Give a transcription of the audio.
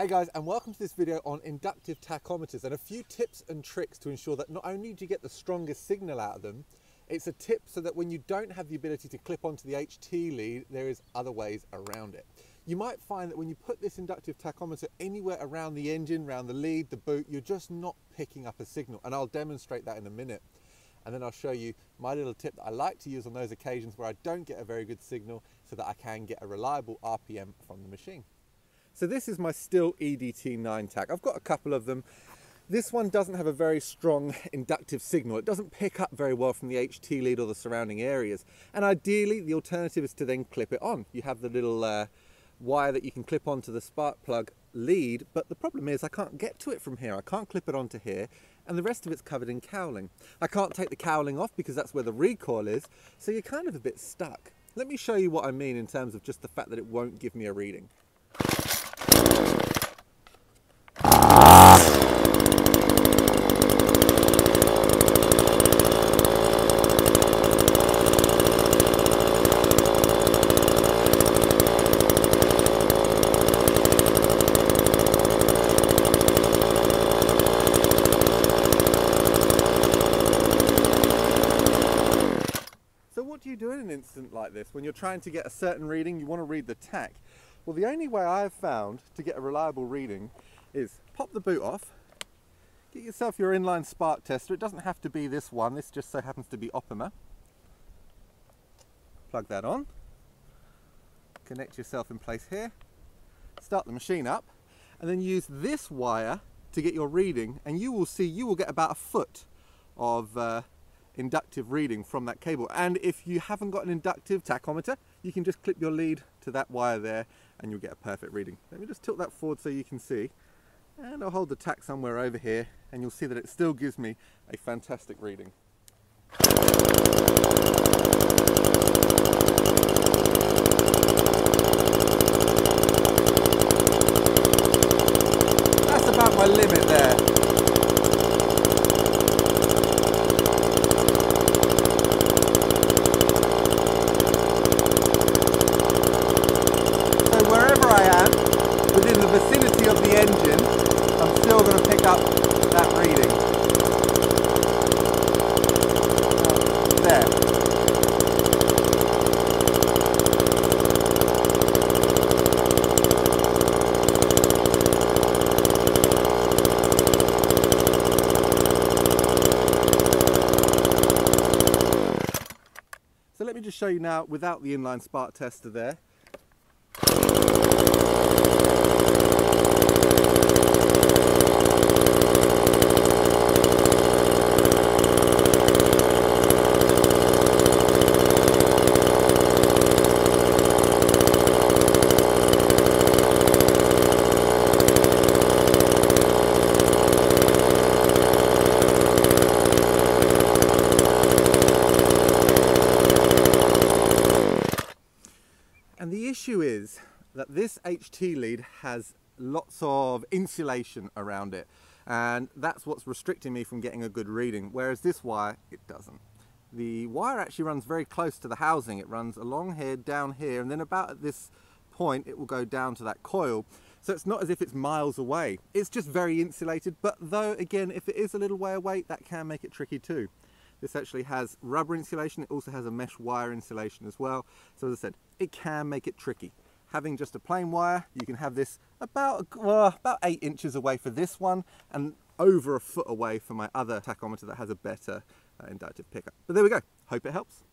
Hey guys, and welcome to this video on inductive tachometers and a few tips and tricks to ensure that not only do you get the strongest signal out of them, it's a tip so that when you don't have the ability to clip onto the HT lead, there is other ways around it. You might find that when you put this inductive tachometer anywhere around the engine, around the lead, the boot, you're just not picking up a signal. And I'll demonstrate that in a minute. And then I'll show you my little tip that I like to use on those occasions where I don't get a very good signal so that I can get a reliable RPM from the machine. So this is my Stihl EDT9 tach. I've got a couple of them. This one doesn't have a very strong inductive signal. It doesn't pick up very well from the HT lead or the surrounding areas. And ideally, the alternative is to then clip it on. You have the little uh, wire that you can clip onto the spark plug lead, but the problem is I can't get to it from here. I can't clip it onto here, and the rest of it's covered in cowling. I can't take the cowling off because that's where the recoil is, so you're kind of a bit stuck. Let me show you what I mean in terms of just the fact that it won't give me a reading. So what do you like this when you're trying to get a certain reading, you want to read the tach? Well, the only way I've found to get a reliable reading is pop the boot off, get yourself your inline spark tester. It doesn't have to be this one, this just so happens to be Opima. Plug that on, connect yourself in place here, start the machine up, and then use this wire to get your reading, and you will see you will get about a foot of uh, inductive reading from that cable. And if you haven't got an inductive tachometer, you can just clip your lead to that wire there and you'll get a perfect reading. Let me just tilt that forward so you can see. And I'll hold the tach somewhere over here and you'll see that it still gives me a fantastic reading. That's about my limit there. So wherever I am, within the vicinity of the engine, I'm still going to pick up that reading. There. So let me just show you now without the inline spark tester there. And the issue is that this HT lead has lots of insulation around it and that's what's restricting me from getting a good reading whereas this wire it doesn't. The wire actually runs very close to the housing. It runs along here, down here and then about at this point it will go down to that coil so it's not as if it's miles away. It's just very insulated but though again if it is a little way away that can make it tricky too. This actually has rubber insulation, it also has a mesh wire insulation as well. So as I said, it can make it tricky. Having just a plain wire, you can have this about, about eight inches away for this one and over a foot away for my other tachometer that has a better uh, inductive pickup. But there we go, hope it helps.